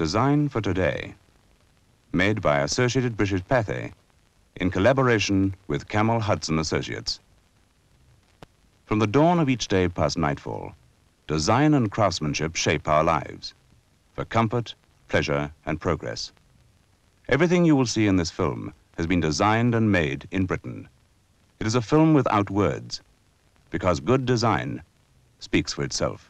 Design for Today, made by Associated British Pathé in collaboration with Cammell Hudson Associates. From the dawn of each day past nightfall, design and craftsmanship shape our lives for comfort, pleasure, and progress. Everything you will see in this film has been designed and made in Britain. It is a film without words, because good design speaks for itself.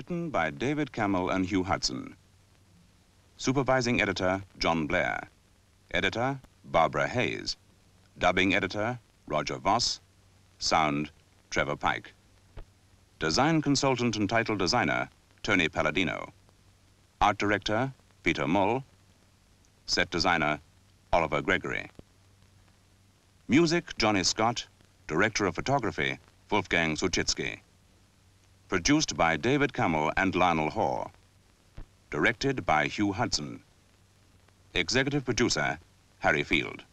Written by David Cammell and Hugh Hudson. Supervising editor, John Blair. Editor, Barbara Hayes. Dubbing editor, Roger Voss. Sound, Trevor Pike. Design consultant and title designer, Tony Palladino. Art director, Peter Mull. Set designer, Oliver Gregory. Music, Johnny Scott. Director of photography, Wolfgang Suschitzky. Produced by David Cammell and Lionel Hoare. Directed by Hugh Hudson. Executive producer, Harry Field.